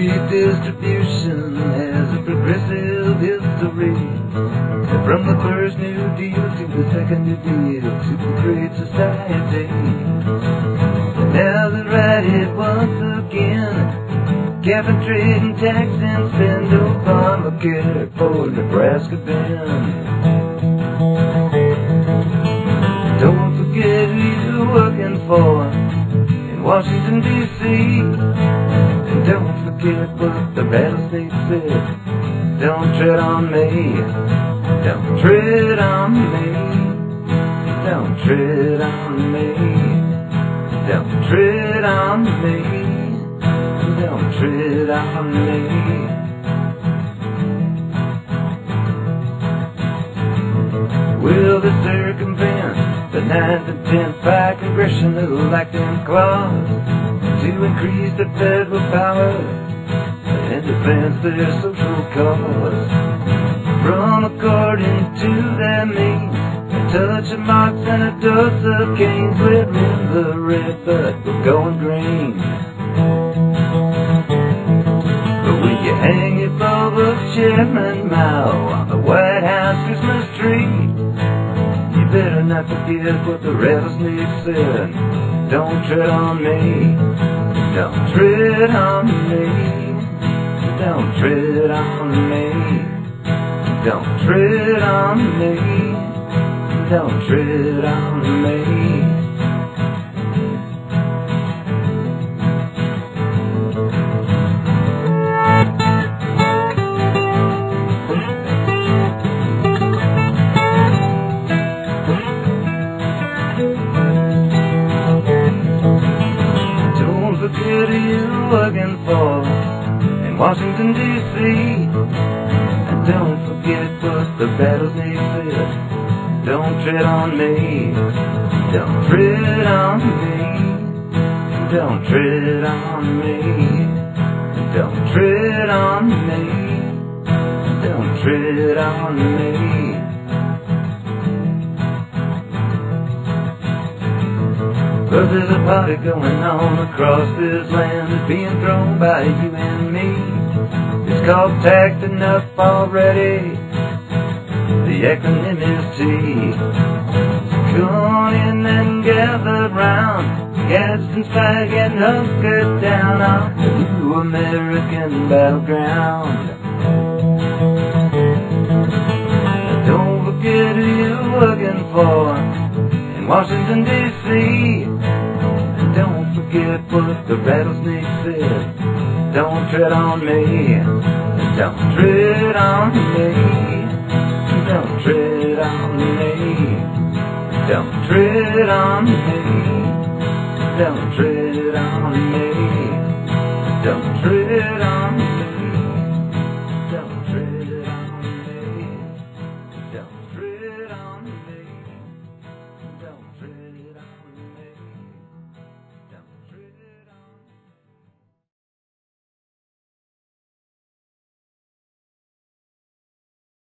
distribution has a progressive history. From the first New Deal to the second New Deal to the Great Society. Now they're right it once again. Cap and trade and tax and spend Obamacare for Nebraska Ben. Don't forget who you're working for in Washington D.C. Don't forget what the rattlesnake said. Don't tread on me. Don't tread on me. Don't tread on me. Don't tread on me. Don't tread on me. Will they circumvent the 9th and 10th by congressional acting clause to increase the federal power and advance their social cause? From according to their means, a touch of Marx and a dose of Keynes, we're in the red, but we're going green. But when you hang your bulb Chairman Mao on the White House Christmas tree, you better not forget what the rattlesnake said. Don't tread on me. Don't tread on me. Don't tread on me. Don't tread on me. Don't tread on me. Don't forget you're working for in Washington D.C. And don't forget what the rattlesnake said. Don't tread on me. Don't tread on me. Don't tread on me. Don't tread on me. Don't tread on me. Cause there's a party going on across this land that's being thrown by you and me. It's called Taxed Enough Already. The acronym is T. Come in and gather round. Gadsden's flag and hunker down on the new American battleground. Don't forget who you're looking for in Washington, D.C. Don't forget what the rattlesnake said. Don't tread on me. Don't tread on me. Don't tread on me. Don't tread on me. Don't tread on me. Don't tread on me. Don't tread on me. Don't tread on me.